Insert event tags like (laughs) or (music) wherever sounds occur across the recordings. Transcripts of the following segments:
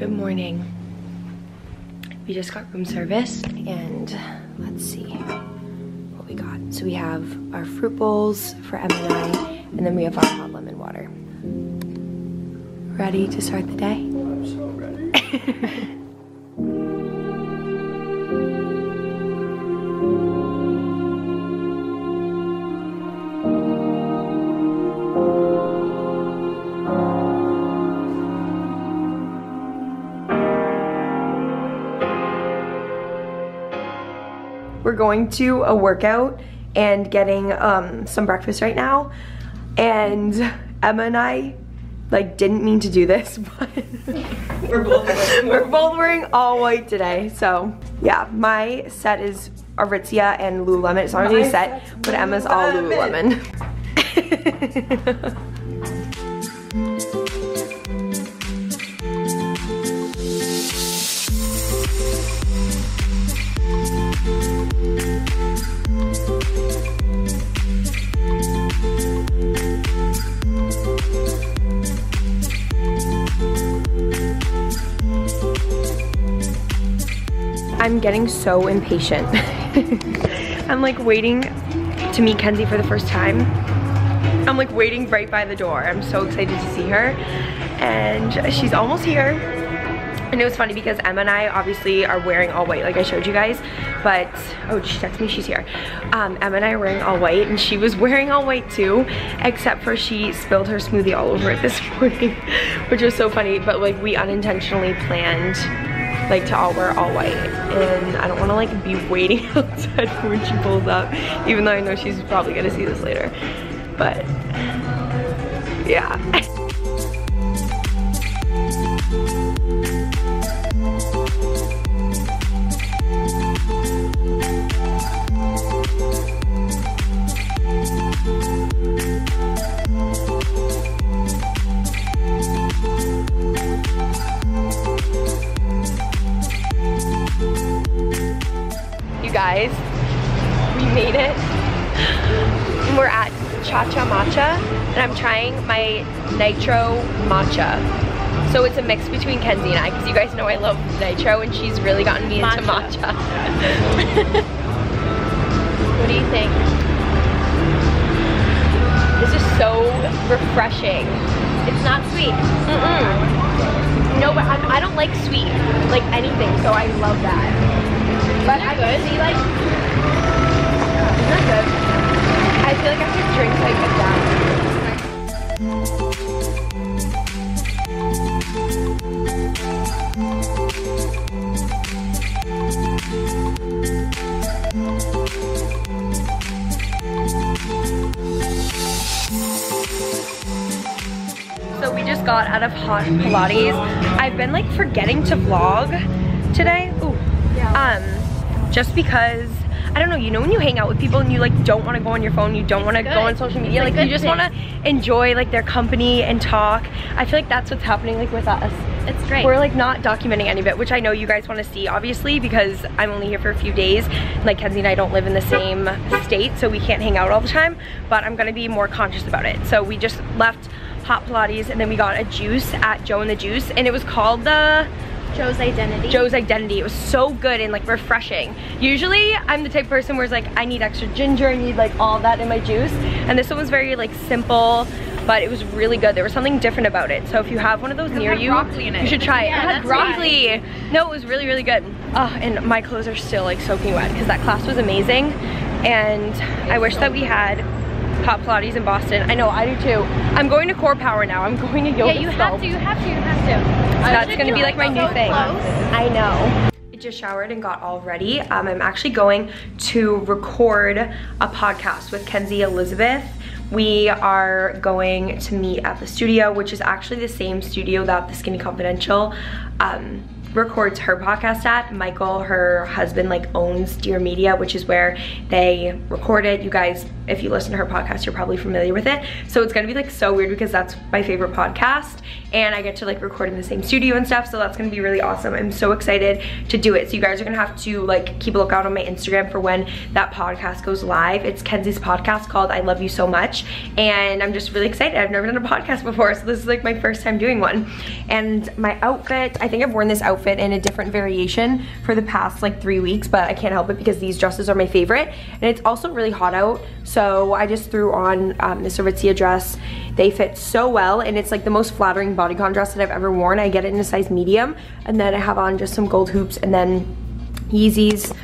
Good morning. We just got room service and let's see what we got. So we have our fruit bowls for Emma and I and then we have our hot lemon water. Ready to start the day? I'm so ready. (laughs) going to a workout and getting um, some breakfast right now. And Emma and I like didn't mean to do this, (laughs) but we're both wearing, we're both wearing all white today. So yeah, my set is Aritzia and Lululemon. It's not really set, but Emma's all Lululemon. (laughs) I'm getting so impatient. (laughs) I'm like waiting to meet Kenzie for the first time. I'm like waiting right by the door. I'm so excited to see her. And she's almost here. And it was funny because Emma and I obviously are wearing all white like I showed you guys. But, oh, she texted me, she's here. Um, Emma and I are wearing all white and she was (laughs) wearing all white too. Except for she spilled her smoothie all over it this (laughs) morning. Which was so funny. But like we unintentionally planned like to all wear all white. And I don't want to like be waiting (laughs) outside for when she pulls up even though I know she's probably gonna see this later. But yeah (laughs) guys. We made it. We're at Cha Cha Matcha and I'm trying my Nitro Matcha. So it's a mix between Kenzie and I because you guys know I love Nitro and she's really gotten me into matcha. (laughs) what do you think? This is so refreshing. It's not sweet. Mm-mm. No, but I'm, I don't like sweet, like anything, so I love that. But I see like, that good? I feel like I could drink like a gallon. So we just got out of hot Pilates. I've been like forgetting to vlog today. Ooh. Um, just because I don't know, you know when you hang out with people and you like don't want to go on your phone, you don't want to go on social media, It's like you just want to enjoy like their company and talk. I feel like that's what's happening like with us. It's great. We're like not documenting any of it, which I know you guys want to see obviously because I'm only here for a few days. Like Kenzie and I don't live in the same state, so we can't hang out all the time, but I'm gonna be more conscious about it. So we just left Hot Pilates and then we got a juice at Joe and the Juice and it was called the Joe's identity. Joe's Identity. It was so good and like refreshing. Usually I'm the type of person where it's like I need extra ginger, I need like all that in my juice. And this one was very like simple, but it was really good. There was something different about it. So if you have one of those near you, broccoli you should try it. Yeah, it had that's broccoli. No, it was really, really good. Oh, and my clothes are still like soaking wet because that class was amazing. And I wish that we had Hot Pilates in Boston. I know, I do too. I'm going to Core Power now. I'm (laughs) going to yoga Yeah, you Sculpt. have to, you have to, you have to. That's gonna be like my new thing. close. I know. I just showered and got all ready. Um, I'm actually going to record a podcast with Kenzie Elizabeth. We are going to meet at the studio, which is actually the same studio that the Skinny Confidential um, records her podcast at. Michael, her husband, like owns Dear Media, which is where they record it. You guys, if you listen to her podcast, you're probably familiar with it. So it's gonna be like so weird because that's my favorite podcast and I get to like record in the same studio and stuff. So that's gonna be really awesome. I'm so excited to do it. So you guys are gonna have to like keep a lookout on my Instagram for when that podcast goes live. It's Kenzie's podcast called I Love You So Much. And I'm just really excited. I've never done a podcast before. So this is like my first time doing one. And my outfit, I think I've worn this outfit in a different variation for the past like three weeks, but I can't help it because these dresses are my favorite. And it's also really hot out. So I just threw on um, this Aritzia dress. They fit so well and it's like the most flattering bodycon dress that I've ever worn. I get it in a size medium and then I have on just some gold hoops and then Yeezys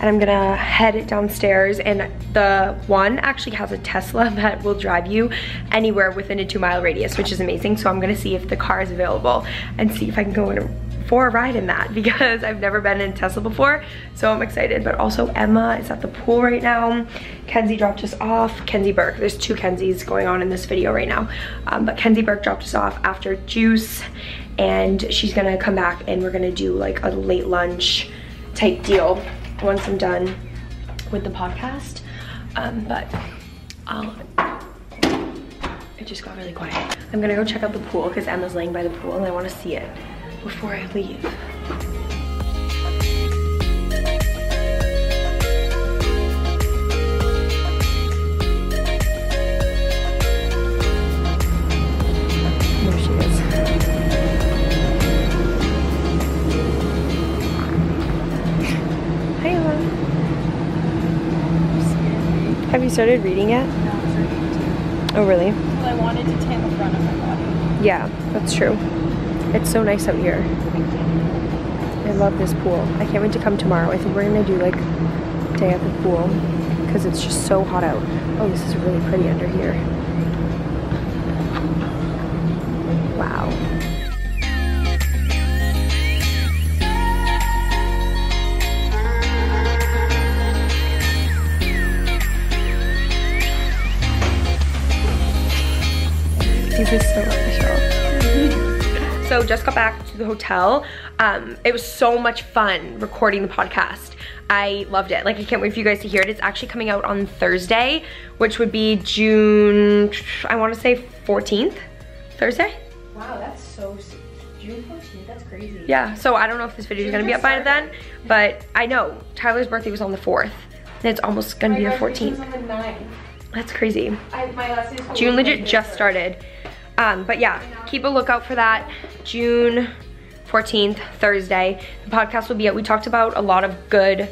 and I'm gonna head downstairs and the one actually has a Tesla (laughs) that will drive you anywhere within a two mile radius which is amazing so I'm gonna see if the car is available and see if I can go in for a ride in that (laughs) because I've never been in Tesla before so I'm excited. But also Emma is at the pool right now. Kenzie dropped us off. Kenzie Burke there's two Kenzies going on in this video right now. Um, but Kenzie Burke dropped us off after juice and she's gonna come back and we're gonna do like a late lunch type deal once I'm done with the podcast. Um, but I'll it just got really quiet. I'm gonna go check out the pool because Emma's laying by the pool and I wanna see it before I leave. There she is. Hi, Emma. Have you started reading yet? Oh, really? Well, I wanted to tan the front of my body. Yeah, that's true. It's so nice out here. I love this pool. I can't wait to come tomorrow. I think we're gonna do like day at the pool because it's just so hot out. Oh, this is really pretty under here. Just got back to the hotel. Um, it was so much fun recording the podcast. I loved it. Like I can't wait for you guys to hear it. It's actually coming out on Thursday, which would be June, I want to say 14th, Thursday. Wow, that's so s- June 14th. That's crazy. Yeah, so I don't know if this video is gonna be up by then, but I know Tyler's birthday was on the 4th, and it's almost gonna be the 14th. on the 9th. That's crazy. I, my last June legit just started. Um, but yeah, keep a lookout for that. June 14th, Thursday. The podcast will be out. We talked about a lot of good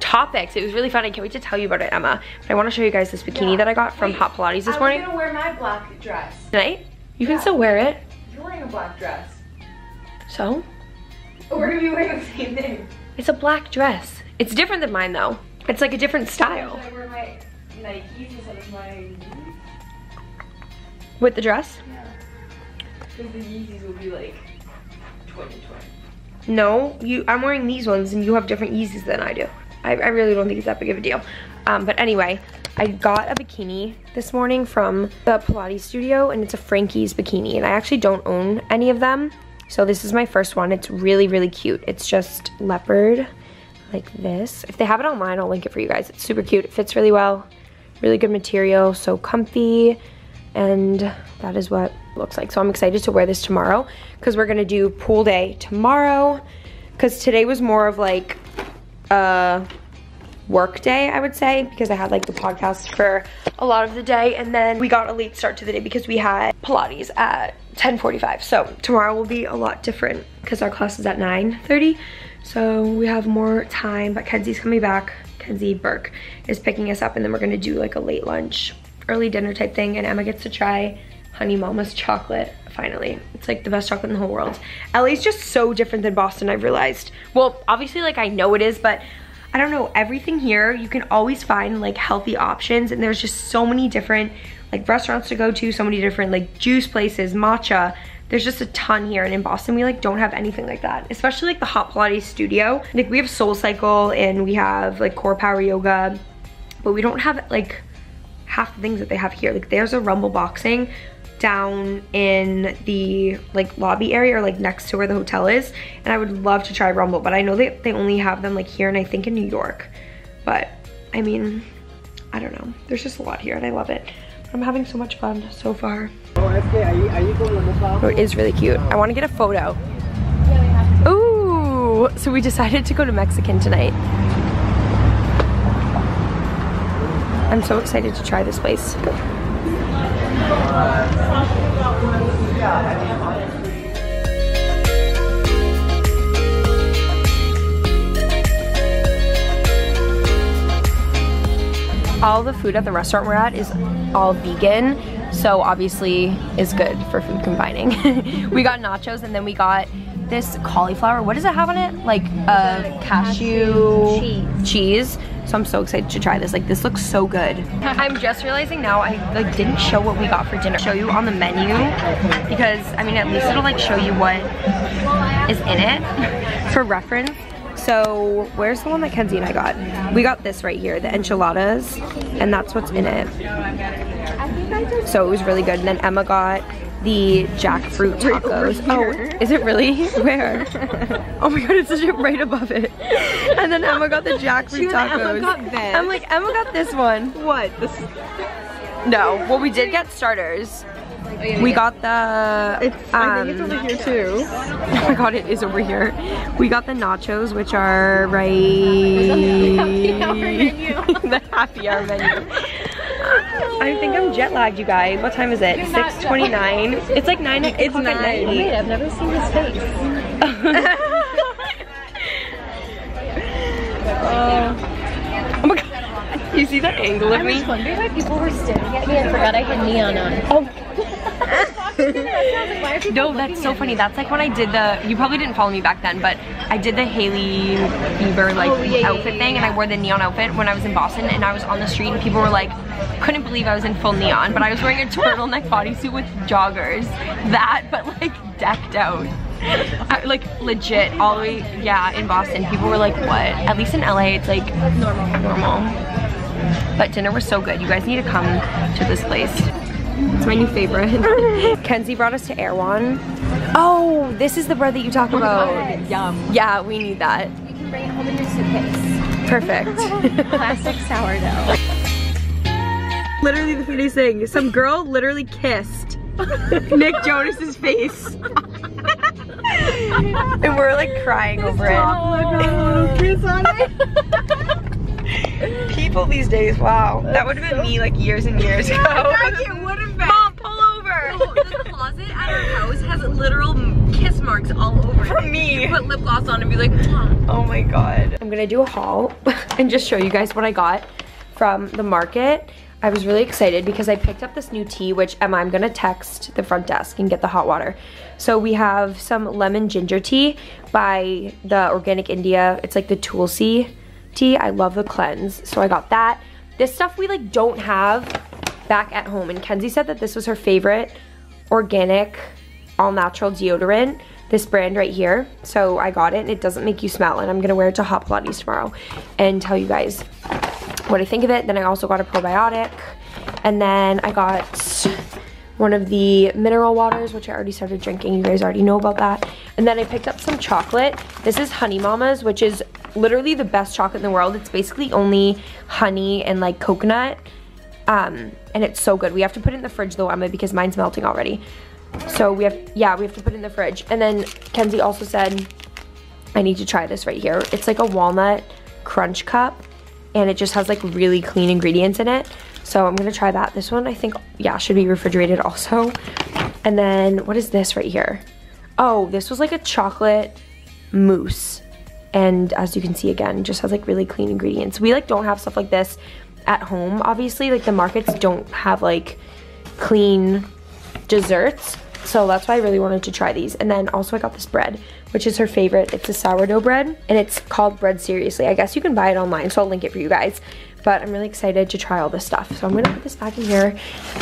topics. It was really fun. I can't wait to tell you about it, Emma. But I want to show you guys this bikini Yeah. that I got from Wait, Hot Pilates this morning. I'm gonna wear my black dress. Tonight? You can still wear it. You're wearing a black dress. So? We're gonna be wearing the same thing. It's a black dress. It's different than mine though. It's like a different style. Should I wear my Nikes instead of my With the dress? Because the Yeezys will be like 2020. No, you. I'm wearing these ones and you have different Yeezys than I do. I, I really don't think it's that big of a deal. Um, but anyway, I got a bikini this morning from the Pilates studio and it's a Frankie's bikini and I actually don't own any of them. So this is my first one. It's really, really cute. It's just leopard like this. If they have it online, I'll link it for you guys. It's super cute. It fits really well. Really good material, so comfy. And that is what looks like. So I'm excited to wear this tomorrow because we're gonna do pool day tomorrow. Because today was more of like a work day, I would say, because I had like the podcast for a lot of the day. And then we got a late start to the day because we had Pilates at 10.45. So tomorrow will be a lot different because our class is at 9.30. So we have more time, but Kenzie's coming back. Kenzie Burke is picking us up and then we're gonna do like a late lunch, early dinner type thing. And Emma gets to try Honey Mama's chocolate, finally. It's like the best chocolate in the whole world. LA's just so different than Boston, I've realized. Well, obviously like I know it is, but I don't know, everything here, you can always find like healthy options and there's just so many different like restaurants to go to, so many different like juice places, matcha. There's just a ton here and in Boston we like don't have anything like that. Especially like the Hot Pilates studio. Like we have Soul Cycle and we have like Core Power Yoga, but we don't have like half the things that they have here. Like there's a Rumble Boxing, down in the like lobby area or like next to where the hotel is. And I would love to try Rumble, but I know they, they only have them like here and I think in New York. But I mean, I don't know. There's just a lot here and I love it. I'm having so much fun so far. Oh, it is really cute. I want to get a photo. Ooh, so we decided to go to Mexican tonight. I'm so excited to try this place. All the food at the restaurant we're at is all vegan, so obviously is good for food combining. (laughs) we got nachos and then we got this cauliflower. What does it have on it? Like uh, a cashew cheese. cheese. So I'm so excited to try this. Like this looks so good. I'm just realizing now I like didn't show what we got for dinner. Show you on the menu because I mean at least it'll like show you what is in it (laughs) for reference. So where's the one that Kenzie and I got? We got this right here, the enchiladas, and that's what's in it. So it was really good. And then Emma got the jackfruit tacos. Oh, is it really? (laughs) Where? (laughs) oh my god, it's right above it. And then Emma got the (laughs) jackfruit tacos. I'm like, Emma got this one. What? This No, well we did get starters. We got the. it's I think it's um, over here too. (laughs) Oh my god, it is over here. We got the nachos, which are right. (laughs) the happy hour menu. I think I'm jet lagged, you guys. What time is it? 6:29. It's like nine. It's nine. Wait! I've never seen his face. Oh my god. (laughs) You see that angle of me? I was wondering why people were staring at me I forgot I had neon on. Oh. (laughs) No, that's so funny. That's like when I did the, you probably didn't follow me back then, but I did the Hailey Bieber like Oh, yeah, yeah, outfit yeah, thing and I wore the neon outfit when I was in Boston and I was on the street and people were like, couldn't believe I was in full neon, but I was wearing a turtleneck bodysuit with joggers. That, but like decked out. (laughs) I- like legit, all the way, yeah, in Boston. People were like, what? At least in LA, it's like normal. Normal. But dinner was so good. You guys need to come to this place. It's my new favorite. (laughs) Kenzie brought us to Erewhon. Oh, this is the bread that you talk oh about. Yum. Yeah, we need that. You can bring it home in your suitcase. Perfect. (laughs) classic sourdough. literally the funniest thing. Some girl literally kissed Nick Jonas's face. And we're like crying over it. Oh, kiss on it. (laughs) People these days, wow. that would have been me like years and years (laughs) ago. it would have been. Mom, pull over. Oh, the closet at our house has literal kiss marks all over it. From me. Put lip gloss on and be like, Mwah. Oh my god. I'm gonna do a haul (laughs) and just show you guys what I got from the market. I was really excited because I picked up this new tea, which Emma, I'm gonna text the front desk and get the hot water. So we have some lemon ginger tea by the Organic India. It's like the Tulsi tea. I love the cleanse, so I got that. This stuff we like don't have back at home, and Kenzie said that this was her favorite organic all natural deodorant this brand right here so I got it and it doesn't make you smell and I'm gonna wear it to hot Pilates tomorrow and tell you guys what I think of it then I also got a probiotic and then I got one of the mineral waters which I already started drinking you guys already know about that and then I picked up some chocolate this is Honey Mama's which is literally the best chocolate in the world it's basically only honey and like coconut um, and it's so good. We have to put it in the fridge though, Emma, because mine's melting already. So we have, yeah, we have to put it in the fridge. And then Kenzie also said, I need to try this right here. It's like a walnut crunch cup and it just has like really clean ingredients in it. So I'm gonna try that. This one I think, yeah, should be refrigerated also. And then what is this right here? Oh, this was like a chocolate mousse. And as you can see again, just has like really clean ingredients. We like don't have stuff like this at home, obviously. Like the markets don't have like clean desserts. So that's why I really wanted to try these. And then also I got this bread, which is her favorite. It's a sourdough bread and it's called Bread Seriously. I guess you can buy it online, so I'll link it for you guys. But I'm really excited to try all this stuff. So I'm gonna put this back in here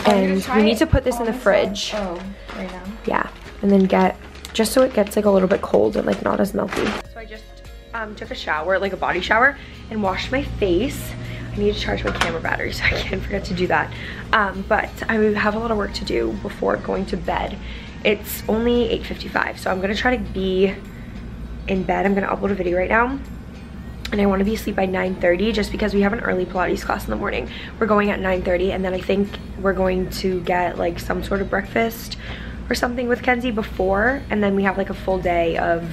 and we need to put this in the fridge. Oh, right now. Yeah, and then get, just so it gets like a little bit cold and like not as melty. So I just um, took a shower, like a body shower, and washed my face. I need to charge my camera battery so (laughs) I can't forget to do that. Um, but I have a lot of work to do before going to bed. It's only 8.55, so I'm gonna try to be in bed. I'm gonna upload a video right now and I want to be asleep by 9.30 just because we have an early Pilates class in the morning. We're going at 9.30 and then I think we're going to get like some sort of breakfast or something with Kenzie before and then we have like a full day of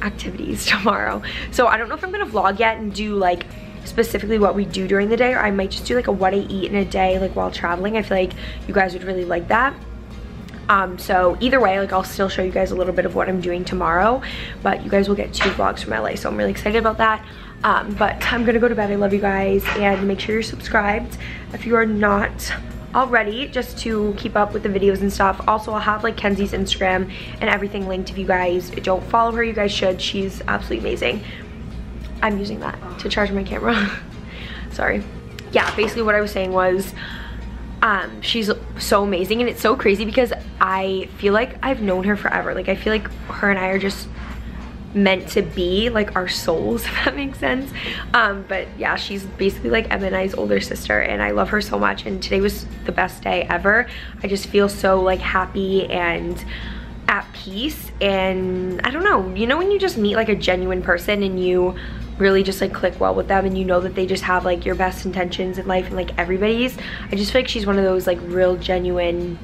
activities (laughs) tomorrow. So I don't know if I'm gonna vlog yet and do like specifically what we do during the day or I might just do like a what I eat in a day like while traveling. I feel like you guys would really like that. Um, so either way, like I'll still show you guys a little bit of what I'm doing tomorrow, but you guys will get two vlogs from LA. So I'm really excited about that. Um, but I'm gonna go to bed. I love you guys and make sure you're subscribed if you are not already just to keep up with the videos and stuff also i'll have like kenzie's instagram and everything linked if you guys don't follow her you guys should she's absolutely amazing i'm using that to charge my camera. (laughs) Sorry. Yeah basically what i was saying was um she's so amazing and it's so crazy because i feel like i've known her forever. Like i feel like her and i are just meant to be like our souls (laughs) if that makes sense. Um but yeah she's basically like Emma and I's older sister and I love her so much and today was the best day ever. I just feel so like happy and at peace and I don't know you know when you just meet like a genuine person and you really just like click well with them and you know that they just have like your best intentions in life and like everybody's I just feel like she's one of those like real genuine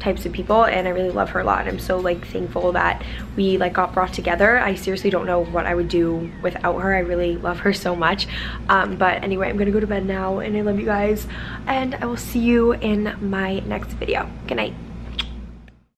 types of people and I really love her a lot. I'm so like thankful that we like got brought together. I seriously don't know what I would do without her. I really love her so much. Um, but anyway, I'm gonna go to bed now and I love you guys and I will see you in my next video. Good night.